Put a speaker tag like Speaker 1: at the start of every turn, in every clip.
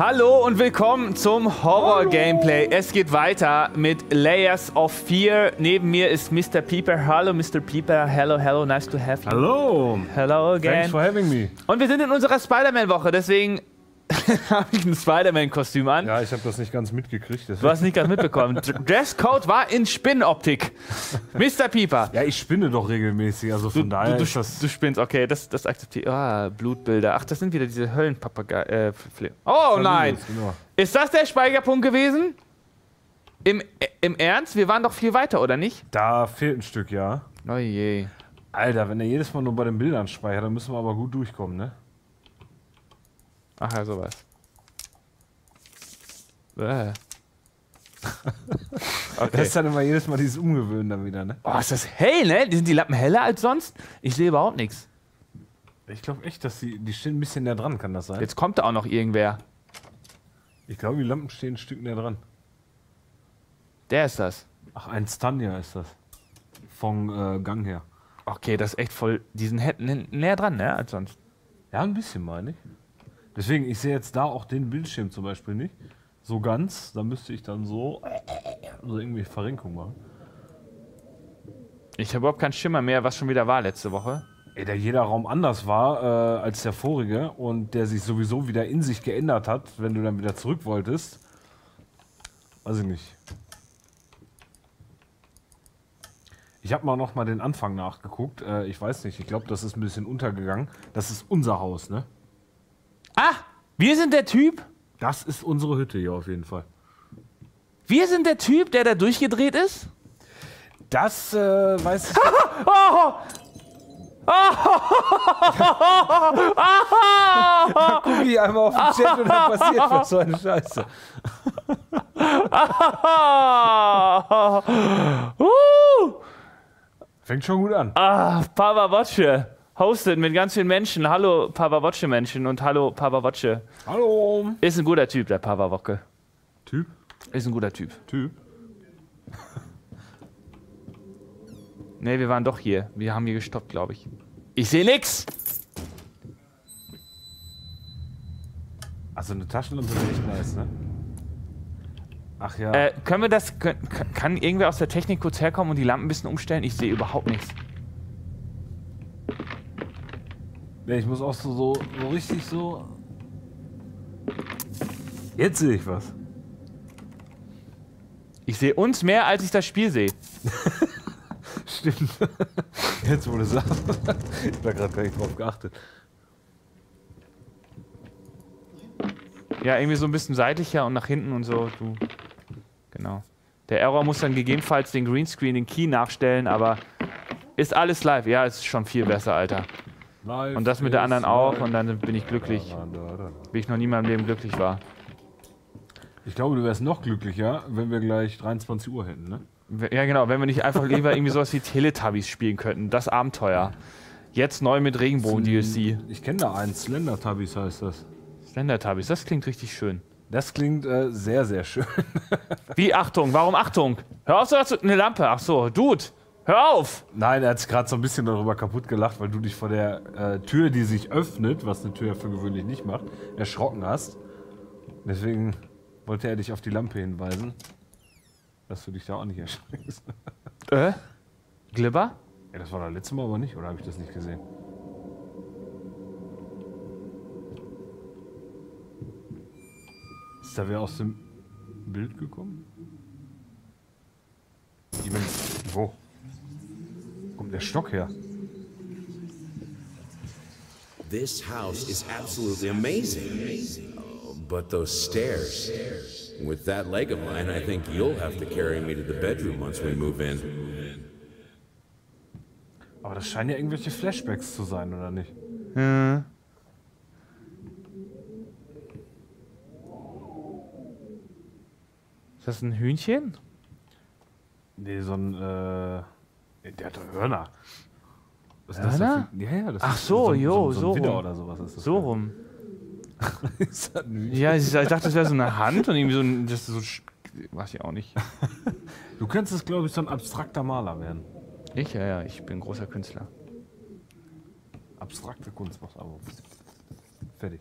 Speaker 1: Hallo und willkommen zum Horror-Gameplay. Es geht weiter mit Layers of Fear. Neben mir ist Mr. Pieper. Hallo, Mr. Pieper. Hello, hello, nice to have you.
Speaker 2: Hello.
Speaker 1: Hello again.
Speaker 2: Thanks for having me.
Speaker 1: Und wir sind in unserer Spider-Man-Woche, deswegen habe ich ein Spider-Man-Kostüm an.
Speaker 2: Ja, ich habe das nicht ganz mitgekriegt.
Speaker 1: Du hast nicht ganz mitbekommen. Dresscode war in Spinnoptik. Mr. Pieper.
Speaker 2: Ja, ich spinne doch regelmäßig, also von
Speaker 1: Du,
Speaker 2: daher
Speaker 1: du,
Speaker 2: das.
Speaker 1: du spinnst, okay, das, das akzeptiere ich. Ah, Blutbilder. Ach, das sind wieder diese Höllenpapagei. Äh, oh nein!
Speaker 2: Genau.
Speaker 1: Ist das der Speicherpunkt gewesen? Im, äh, Im Ernst? Wir waren doch viel weiter, oder nicht?
Speaker 2: Da fehlt ein Stück, ja.
Speaker 1: Oh je.
Speaker 2: Alter, wenn er jedes Mal nur bei den Bildern speichert, dann müssen wir aber gut durchkommen, ne?
Speaker 1: Ach ja, sowas. Äh.
Speaker 2: Das
Speaker 1: okay.
Speaker 2: ist dann immer jedes Mal dieses Umgewöhnen dann wieder, ne?
Speaker 1: Oh, ist das hell, ne? Sind die Lappen heller als sonst? Ich sehe überhaupt nichts.
Speaker 2: Ich glaube echt, dass die, die stehen ein bisschen näher dran, kann das sein?
Speaker 1: Jetzt kommt da auch noch irgendwer.
Speaker 2: Ich glaube, die Lampen stehen ein Stück näher dran.
Speaker 1: Der ist das.
Speaker 2: Ach, ein Stanja ist das. Vom äh, Gang her.
Speaker 1: Okay, das ist echt voll. Die sind näher dran, ne? Als sonst.
Speaker 2: Ja, ein bisschen meine ich. Deswegen, ich sehe jetzt da auch den Bildschirm zum Beispiel nicht. So ganz, da müsste ich dann so, so irgendwie Verrenkung machen.
Speaker 1: Ich habe überhaupt keinen Schimmer mehr, was schon wieder war letzte Woche.
Speaker 2: Ey, da jeder Raum anders war äh, als der vorige und der sich sowieso wieder in sich geändert hat, wenn du dann wieder zurück wolltest. Weiß ich nicht. Ich habe mal noch mal den Anfang nachgeguckt. Äh, ich weiß nicht, ich glaube, das ist ein bisschen untergegangen. Das ist unser Haus, ne?
Speaker 1: Ah! Wir sind der Typ.
Speaker 2: Das ist unsere Hütte hier auf jeden Fall.
Speaker 1: Wir sind der Typ, der da durchgedreht ist.
Speaker 2: Das äh, weiß ich.
Speaker 1: Oh!
Speaker 2: Guck ich einmal auf den Chat und dann passiert was so eine Scheiße.
Speaker 1: uh!
Speaker 2: Fängt schon gut an.
Speaker 1: Ah, Papa Watche. Hosted mit ganz vielen Menschen. Hallo Papa Watche Menschen und hallo Papa Watche.
Speaker 2: Hallo.
Speaker 1: Ist ein guter Typ, der Papa Wocke.
Speaker 2: Typ.
Speaker 1: Ist ein guter Typ.
Speaker 2: Typ.
Speaker 1: Ne, wir waren doch hier. Wir haben hier gestoppt, glaube ich. Ich sehe nix.
Speaker 2: Also eine Taschenlampe wäre echt nice, ne? Ach ja.
Speaker 1: Äh, können wir das. Können, kann irgendwer aus der Technik kurz herkommen und die Lampen ein bisschen umstellen? Ich sehe überhaupt nichts.
Speaker 2: Nee, ich muss auch so, so, so richtig so. Jetzt sehe ich was.
Speaker 1: Ich sehe uns mehr, als ich das Spiel sehe.
Speaker 2: Stimmt. Jetzt, wo du sagst. ich habe da gerade gar nicht drauf geachtet.
Speaker 1: Ja, irgendwie so ein bisschen seitlicher und nach hinten und so. Du. Genau. Der Error muss dann gegebenenfalls den Greenscreen, den Key nachstellen, aber ist alles live. Ja, ist schon viel besser, Alter. Und das mit der anderen auch und dann bin ich glücklich. Wie ich noch nie in meinem Leben glücklich war.
Speaker 2: Ich glaube, du wärst noch glücklicher, wenn wir gleich 23 Uhr hätten, ne?
Speaker 1: Ja, genau, wenn wir nicht einfach lieber irgendwie sowas wie Teletubbies spielen könnten. Das Abenteuer. Jetzt neu mit Regenbogen-DLC.
Speaker 2: Ich kenne da einen, Slender Tubbies heißt das.
Speaker 1: Slender-Tubbies, das klingt richtig schön.
Speaker 2: Das klingt äh, sehr, sehr schön.
Speaker 1: Wie, Achtung, warum Achtung? Hör auf, so. Eine Lampe, ach so, Dude, hör auf!
Speaker 2: Nein, er hat sich gerade so ein bisschen darüber kaputt gelacht, weil du dich vor der äh, Tür, die sich öffnet, was eine Tür ja für gewöhnlich nicht macht, erschrocken hast. Deswegen wollte er dich auf die Lampe hinweisen, dass du dich da auch nicht erschreckst.
Speaker 1: Äh? Glibber?
Speaker 2: Ja, das war das letzte Mal aber nicht, oder habe ich das nicht gesehen? Ist da wer aus dem Bild gekommen? Bin, wo? Kommt der Stock her?
Speaker 3: This house is absolutely amazing. Oh, but those stairs. With that leg of mine, I think you'll have to carry me to the bedroom once we move in.
Speaker 2: Aber das scheinen ja irgendwelche Flashbacks zu sein, oder nicht?
Speaker 1: Ist das ein Hühnchen?
Speaker 2: Nee, so ein, äh, der hat doch Hörner. Was ist
Speaker 1: Hörner?
Speaker 2: für- Ja, ja, das
Speaker 1: Ach
Speaker 2: ist
Speaker 1: so,
Speaker 2: so,
Speaker 1: jo,
Speaker 2: so, so
Speaker 1: so rum.
Speaker 2: oder sowas ist das.
Speaker 1: So rum.
Speaker 2: ist das?
Speaker 1: Ja, ich, ich dachte, das wäre so eine Hand und irgendwie so ein. Das so. Weiß ich auch nicht.
Speaker 2: Du könntest, glaube ich, so ein abstrakter Maler werden.
Speaker 1: Ich, ja, ja, ich bin großer Künstler.
Speaker 2: Abstrakte Kunst macht aber. Fertig.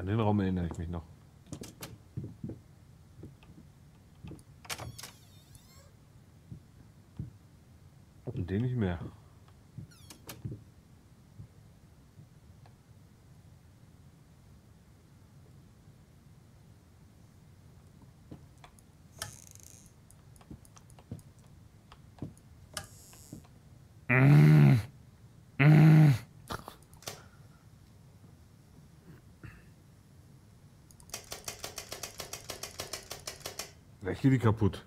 Speaker 2: An den Raum erinnere ich mich noch. Und den nicht mehr. Die kaputt.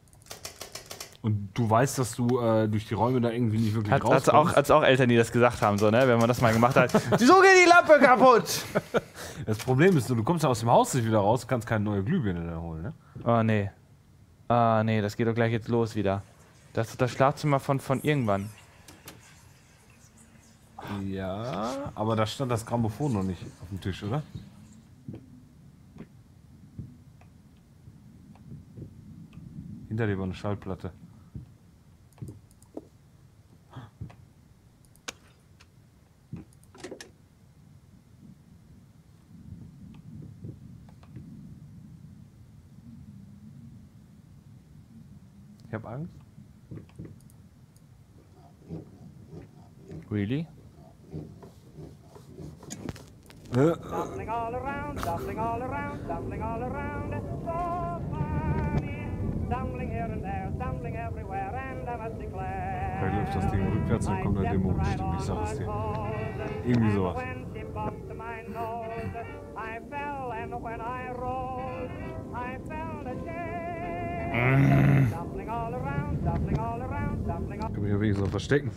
Speaker 2: Und du weißt, dass du äh, durch die Räume da irgendwie nicht wirklich
Speaker 1: Hat, hat's
Speaker 2: rauskommst.
Speaker 1: auch, hat's auch Eltern, die das gesagt haben, so, ne? Wenn man das mal gemacht hat. so geht die Lampe kaputt!
Speaker 2: Das Problem ist, du kommst ja aus dem Haus nicht wieder raus, kannst keine neue Glühbirne holen, ne?
Speaker 1: Oh, nee. Ah, nee, das geht doch gleich jetzt los wieder. Das ist das Schlafzimmer von, von irgendwann.
Speaker 2: Ja, aber da stand das Grammophon noch nicht auf dem Tisch, oder? Hinter dir war eine Schallplatte. Ich hab Angst.
Speaker 1: Really?
Speaker 4: Tumbling all around, tumbling all around, tumbling all around.
Speaker 2: Vielleicht läuft das Ding rückwärts und kommt der Demo bestimmt, ich sag es dir. Irgendwie sowas.
Speaker 4: When she bumped my nose, I fell, and when I rose, I felt ashamed. Tumbling all around, tumbling all around, tumbling all
Speaker 2: Kann mich ja wenigstens noch verstecken.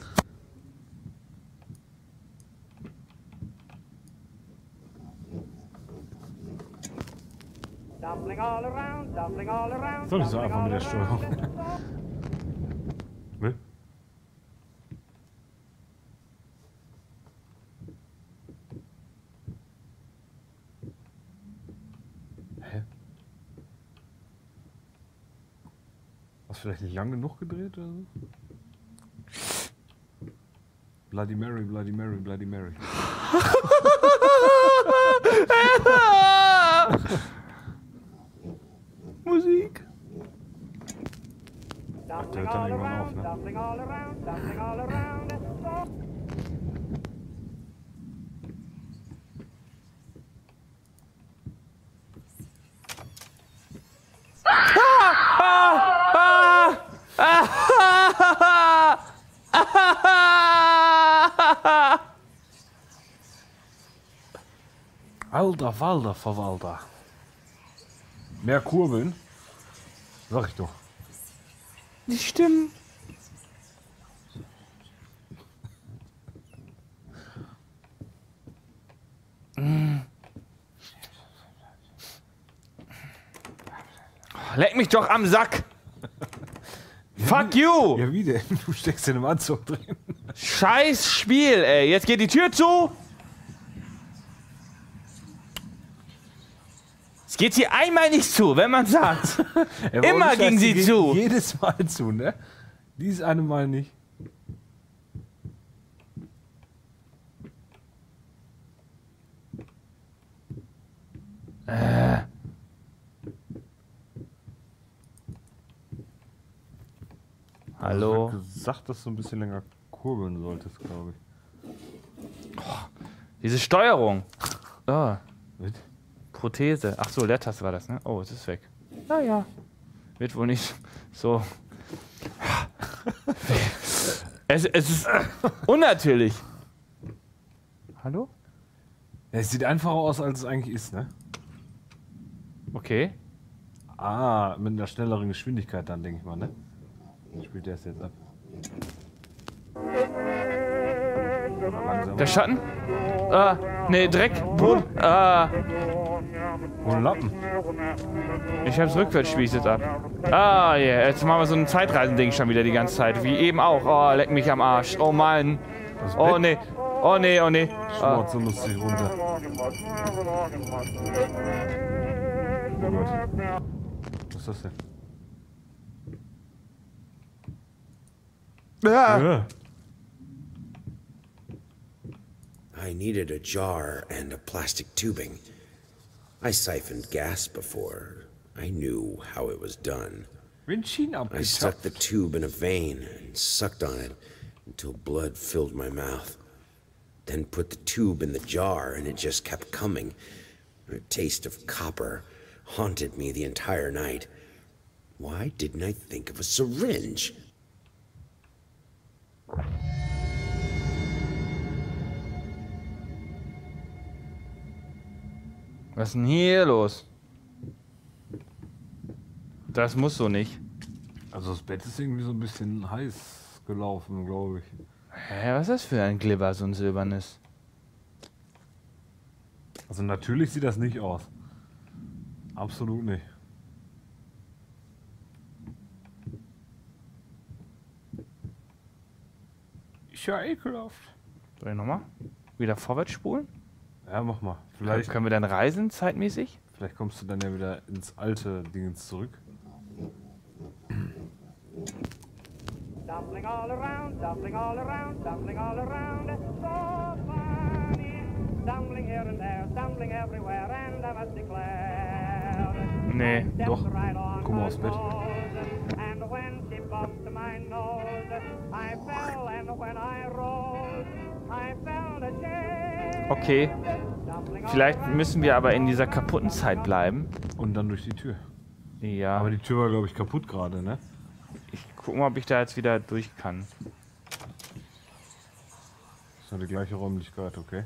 Speaker 4: Tumbling all around, tumbling all around.
Speaker 2: Soll ich so einfach mit der
Speaker 4: all
Speaker 2: Steuerung?
Speaker 4: around.
Speaker 2: Ne? Hä? Hast du vielleicht nicht lang genug gedreht oder so? Bloody Mary, Bloody Mary, Bloody Mary.
Speaker 1: Musik.
Speaker 4: Tumbling
Speaker 2: hört dann
Speaker 4: all
Speaker 2: irgendwann auf, ne? Alter Walder Verwalter. Mehr Kurbeln? Sag ich doch.
Speaker 1: Die Stimmen. Leck mich doch am Sack! Fuck you!
Speaker 2: Ja, wie denn? Du steckst in einem Anzug drin.
Speaker 1: Scheiß Spiel, ey. Jetzt geht die Tür zu. Es geht hier einmal nicht zu, wenn man sagt.
Speaker 2: Ja,
Speaker 1: Immer ging sie zu.
Speaker 2: Jedes Mal zu, ne? Dieses eine Mal nicht.
Speaker 1: Hallo.
Speaker 2: Ich hab gesagt, dass du ein bisschen länger kurbeln solltest, glaube ich.
Speaker 1: Diese Steuerung. Oh,
Speaker 2: Mit?
Speaker 1: Prothese. Ach so, Leertaste war das, ne? Oh, es ist weg. Naja. Wird wohl nicht so. es, es ist unnatürlich. Hallo?
Speaker 2: Ja, es sieht einfacher aus, als es eigentlich ist, ne?
Speaker 1: Okay.
Speaker 2: Ah, mit einer schnelleren Geschwindigkeit dann, denke ich mal, ne? Spielt der es jetzt ab.
Speaker 1: Der Schatten? Ah, nee, Dreck. Boden. Ah,
Speaker 2: Ohne Lappen.
Speaker 1: ich hab's rückwärts, jetzt ab. Ah, yeah. Jetzt machen wir so ein Zeitreisending schon wieder die ganze Zeit. Wie eben auch. Oh, leck mich am Arsch. Oh Mann. Oh nee. Oh nee, oh nee.
Speaker 2: Schmort so lustig runter. Oh Gott. Was ist das denn?
Speaker 1: Ah.
Speaker 2: Ja.
Speaker 3: I needed a jar and a plastic tubing. I siphoned gas before. I knew how it was done. I stuck the tube in a vein and sucked on it until blood filled my mouth. Then put the tube in the jar and it just kept coming. A taste of copper haunted me the entire night. Why didn't I think of a syringe?
Speaker 1: Was ist denn hier los? Das muss so nicht.
Speaker 2: Also das Bett ist irgendwie so ein bisschen heiß gelaufen, glaube ich.
Speaker 1: Hä, was ist das für ein Glibber, so ein silbernes?
Speaker 2: Also natürlich sieht das nicht aus. Absolut nicht. Ist ja ekelhaft.
Speaker 1: Soll ich nochmal? Wieder vorwärts spulen?
Speaker 2: Ja, mach mal.
Speaker 1: Vielleicht können wir dann reisen, zeitmäßig?
Speaker 2: vielleicht kommst du dann ja wieder ins alte Dingens zurück.
Speaker 4: Dumpling all around, dumpling all around, dumpling all around. So funny. Stumbling here and there, stumbling everywhere, and I must declare.
Speaker 1: Nee,
Speaker 2: doch. Guck mal
Speaker 4: my
Speaker 2: aufs Bett.
Speaker 4: And when she bumped my nose, I fell, and when I rose, I ashamed.
Speaker 1: Okay. Vielleicht müssen wir aber in dieser kaputten Zeit bleiben.
Speaker 2: Und dann durch die Tür.
Speaker 1: Ja.
Speaker 2: Aber die Tür war, glaube ich, kaputt gerade, ne?
Speaker 1: Ich guck mal, ob ich da jetzt wieder durch kann.
Speaker 2: Ist ja die gleiche Räumlichkeit, okay.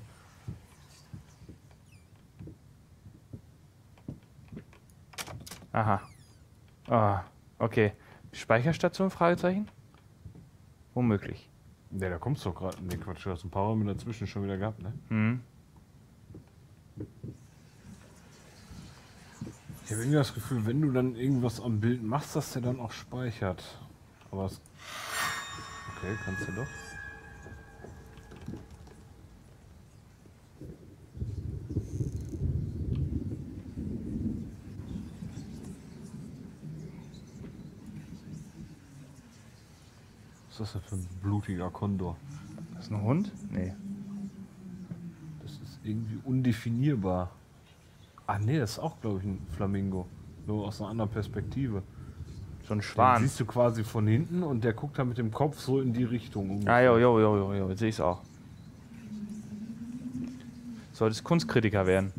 Speaker 1: Aha. Ah, okay. Speicherstation? Fragezeichen? Womöglich.
Speaker 2: Ne, da kommst du doch gerade. Ne, Quatsch, du hast ein paar Räume dazwischen schon wieder gehabt, ne?
Speaker 1: Hm.
Speaker 2: Ich habe irgendwie das Gefühl, wenn du dann irgendwas am Bild machst, dass der dann auch speichert. Aber es. Okay, kannst du doch. Was ist das für ein blutiger Kondor?
Speaker 1: Das ist ein Hund? Nee.
Speaker 2: Das ist irgendwie undefinierbar. Ah nee, das ist auch, glaube ich, ein Flamingo. Nur aus einer anderen Perspektive.
Speaker 1: So ein
Speaker 2: Den
Speaker 1: Schwan.
Speaker 2: siehst du quasi von hinten und der guckt dann mit dem Kopf so in die Richtung. ungefähr.
Speaker 1: Ah, jo, jo, jo, jo, jo. Jetzt sehe ich es auch. Solltest Kunstkritiker werden.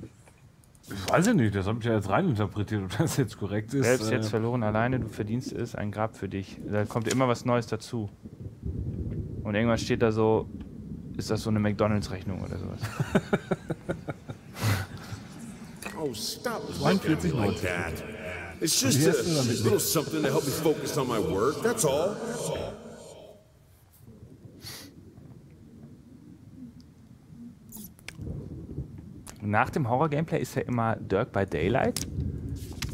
Speaker 2: Weiß ich nicht, das habe ich ja jetzt reininterpretiert, ob das jetzt korrekt ist.
Speaker 1: Selbst jetzt
Speaker 2: äh,
Speaker 1: verloren alleine, du verdienst es, ein Grab für dich. Da kommt immer was Neues dazu. Und irgendwann steht da so, ist das so eine McDonalds-Rechnung oder sowas.
Speaker 3: Oh, stop
Speaker 2: 42,
Speaker 3: looking like that. It's just a little something to help me focus on my work, that's all.
Speaker 1: Nach dem Horror-Gameplay ist ja immer Dirk by Daylight.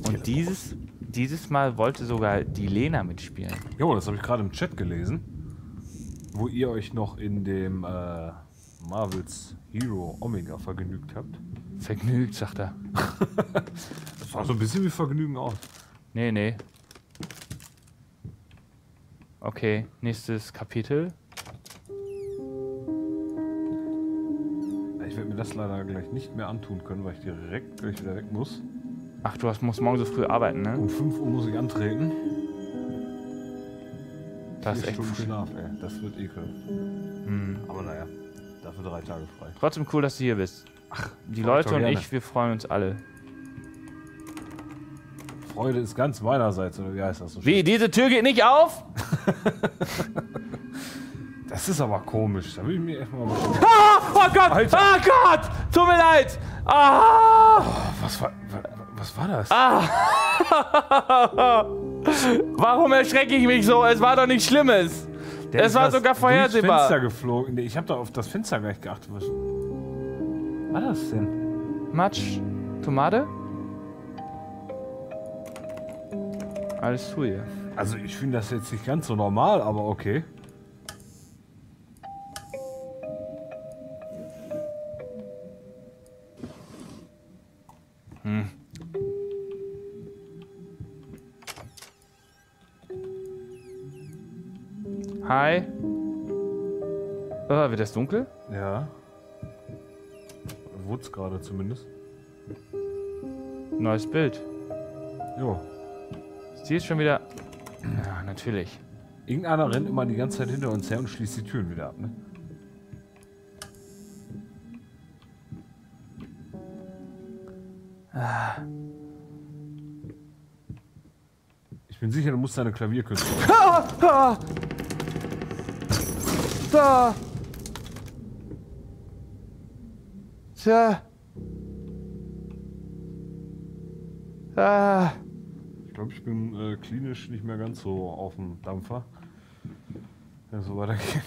Speaker 1: Und dieses, dieses Mal wollte sogar die Lena mitspielen.
Speaker 2: Jo, das habe ich gerade im Chat gelesen, wo ihr euch noch in dem äh, Marvels Hero Omega vergnügt habt.
Speaker 1: Vergnügt, sagt er.
Speaker 2: Das sah so ein bisschen wie Vergnügen aus.
Speaker 1: Nee, nee. Okay, nächstes Kapitel.
Speaker 2: Das leider gleich nicht mehr antun können, weil ich direkt gleich wieder weg muss.
Speaker 1: Ach, du hast, musst morgen so früh arbeiten, ne?
Speaker 2: Um 5 Uhr muss ich antreten.
Speaker 1: Das ist echt
Speaker 2: Stunden
Speaker 1: früh.
Speaker 2: Schlaf, ey. Das wird ekelhaft. Aber naja, dafür drei Tage frei.
Speaker 1: Trotzdem cool, dass du hier bist. Ach, die Leute und
Speaker 2: gerne.
Speaker 1: ich, wir freuen uns alle.
Speaker 2: Freude ist ganz meinerseits, oder wie heißt das so?
Speaker 1: Wie, diese Tür geht nicht auf?
Speaker 2: Das ist aber komisch. Da will ich mir erstmal mal.
Speaker 1: Ah, oh Gott!
Speaker 2: Alter.
Speaker 1: Ah Gott! Tut mir leid! Ah!
Speaker 2: Was war, wa- was war das?
Speaker 1: Warum erschrecke ich mich so? Es war doch nichts Schlimmes.
Speaker 2: Der
Speaker 1: es war sogar vorhersehbar.
Speaker 2: Fenster geflogen. Ich habe da auf das Fenster gleich geachtet. Was war das denn?
Speaker 1: Matsch, Tomate? Alles zu hier.
Speaker 2: Also ich finde das jetzt nicht ganz so normal, aber okay.
Speaker 1: Hi. Oh, wird das dunkel?
Speaker 2: Ja. Wurde gerade zumindest.
Speaker 1: Neues Bild.
Speaker 2: Jo.
Speaker 1: Sie ist schon wieder. Ja, natürlich.
Speaker 2: Irgendeiner rennt immer die ganze Zeit hinter uns her und schließt die Türen wieder ab, ne? Bin sicher, du musst deine Klavierkünste.
Speaker 1: Ah, ah. Da. Tja. Ah.
Speaker 2: Ich glaube, ich bin äh, klinisch nicht mehr ganz so auf dem Dampfer. Wenn es so weitergeht.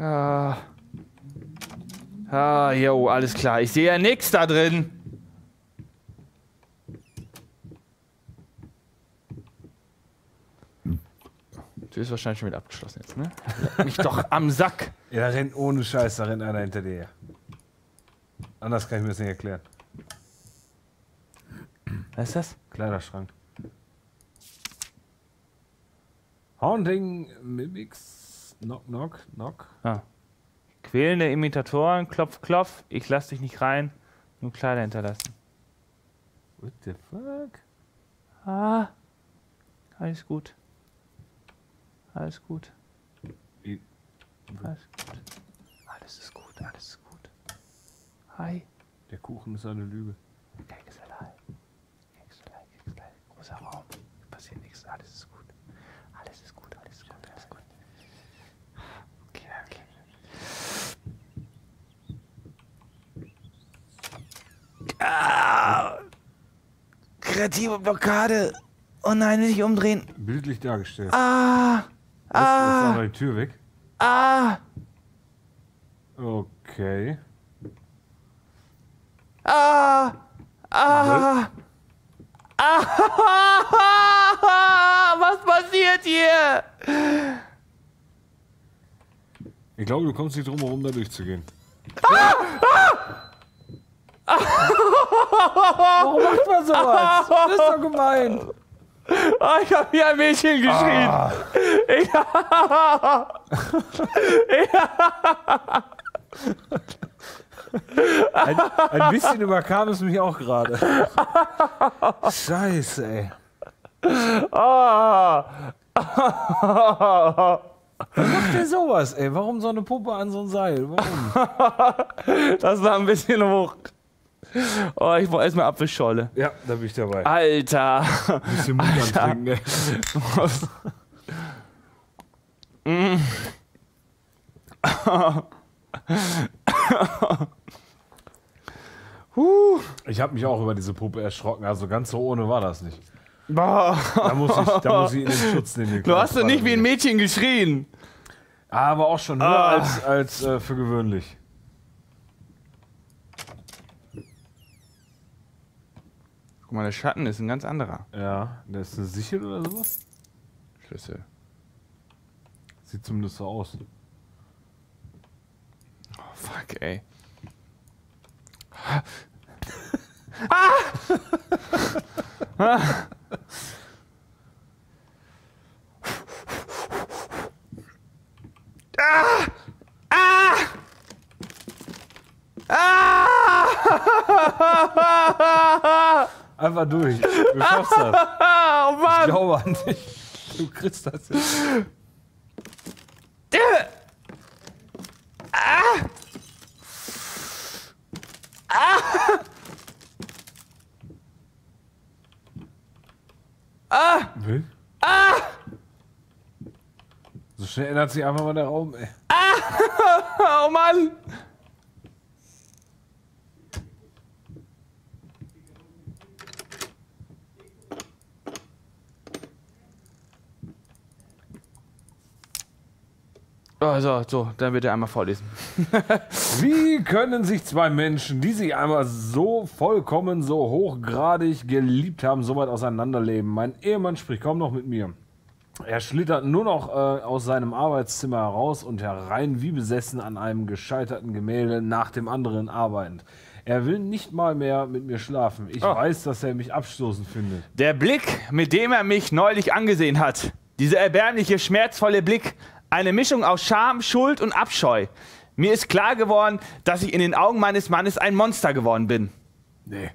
Speaker 1: Ah. Ah, jo, alles klar. Ich sehe ja nichts da drin. Du ist wahrscheinlich schon wieder abgeschlossen jetzt, ne? Mich doch am Sack.
Speaker 2: Ja, da rennt ohne Scheiß, da rennt einer hinter dir her. Anders kann ich mir das nicht erklären.
Speaker 1: Was ist das?
Speaker 2: Kleiderschrank. Haunting Mimics. Knock, knock, knock.
Speaker 1: Ah. Quälende Imitatoren, klopf, klopf. Ich lass dich nicht rein. Nur Kleider hinterlassen.
Speaker 2: What the fuck?
Speaker 1: Ah. Alles gut. Alles gut. Alles gut. Alles ist gut, alles ist gut. Hi.
Speaker 2: Der Kuchen ist eine Lüge.
Speaker 1: Kekselei. Kekselei, Kekselei. Großer Raum. Passiert nichts. Alles ist gut. Alles ist gut, alles ist gut, alles ist gut. Okay, okay. Ah! Kreative Blockade. Oh nein, nicht umdrehen.
Speaker 2: Bildlich dargestellt.
Speaker 1: Ah!
Speaker 2: Jetzt ist noch die Tür weg.
Speaker 1: Ah!
Speaker 2: Okay.
Speaker 1: Ah! Ah! Ah! Was passiert hier?
Speaker 2: Ich glaube, du kommst nicht drum herum, da durchzugehen.
Speaker 5: Warum macht man sowas? Das ist doch gemein.
Speaker 1: Ah, ich habe hier ein Mädchen geschrien.
Speaker 2: Ein, ein bisschen überkam es mich auch gerade. Scheiße, ey.
Speaker 1: Ah.
Speaker 2: Macht der sowas, ey? Warum so eine Puppe an so ein Seil? Warum?
Speaker 1: Das war ein bisschen hoch. Oh, ich brauche erstmal Apfelschorle.
Speaker 2: Ja, da bin ich dabei.
Speaker 1: Alter.
Speaker 2: Ein bisschen Mut antrinken, ey. Ich habe mich auch über diese Puppe erschrocken. Also ganz so ohne war das nicht.
Speaker 1: Boah.
Speaker 2: Da muss ich, da muss ich in den Schutz nehmen.
Speaker 1: Du hast doch nicht wie ein Mädchen geschrien.
Speaker 2: Aber auch schon höher
Speaker 1: Ah.
Speaker 2: als, als äh, für gewöhnlich.
Speaker 1: Guck mal, der Schatten ist ein ganz anderer.
Speaker 2: Ja, der ist eine Sichel oder sowas?
Speaker 1: Schlüssel.
Speaker 2: Sieht zumindest so aus.
Speaker 1: Oh, fuck, ey.
Speaker 2: Einfach durch. Du schaffst das.
Speaker 1: Ah, oh
Speaker 2: Ich
Speaker 1: Mann!
Speaker 2: glaube an dich. Du kriegst das jetzt. Will? So schnell ändert sich einfach mal der Raum, ey.
Speaker 1: Oh Mann! Oh, so, dann bitte einmal vorlesen.
Speaker 2: Wie können sich zwei Menschen, die sich einmal so vollkommen, so hochgradig geliebt haben, so weit auseinanderleben? Mein Ehemann spricht kaum noch mit mir. Er schlittert nur noch äh, aus seinem Arbeitszimmer heraus und herein wie besessen an einem gescheiterten Gemälde nach dem anderen arbeitend. Er will nicht mal mehr mit mir schlafen. Ich
Speaker 1: Oh.
Speaker 2: weiß, dass er mich abstoßend findet.
Speaker 1: Der Blick, mit dem er mich neulich angesehen hat. Dieser erbärmliche, schmerzvolle Blick. Eine Mischung aus Scham, Schuld und Abscheu. Mir ist klar geworden, dass ich in den Augen meines Mannes ein Monster geworden bin.
Speaker 2: Nee.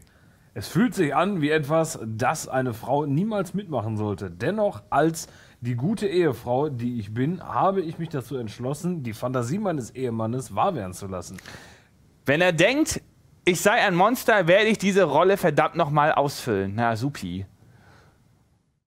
Speaker 2: Es fühlt sich an wie etwas, das eine Frau niemals mitmachen sollte. Dennoch, als die gute Ehefrau, die ich bin, habe ich mich dazu entschlossen, die Fantasie meines Ehemannes wahr werden zu lassen.
Speaker 1: Wenn er denkt, ich sei ein Monster, werde ich diese Rolle verdammt nochmal ausfüllen. Na, supi.